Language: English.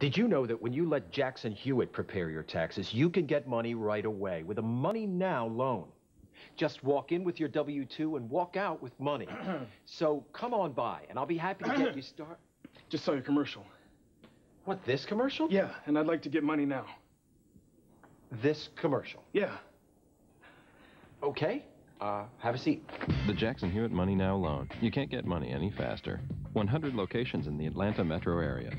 Did you know that when you let Jackson Hewitt prepare your taxes, you can get money right away with a Money Now loan? Just walk in with your W-2 and walk out with money. so come on by, and I'll be happy to get you started. Just saw your commercial. What, this commercial? Yeah, and I'd like to get money now. This commercial. Yeah. Okay. Uh, have a seat. The Jackson Hewitt Money Now loan. You can't get money any faster. 100 locations in the Atlanta metro area.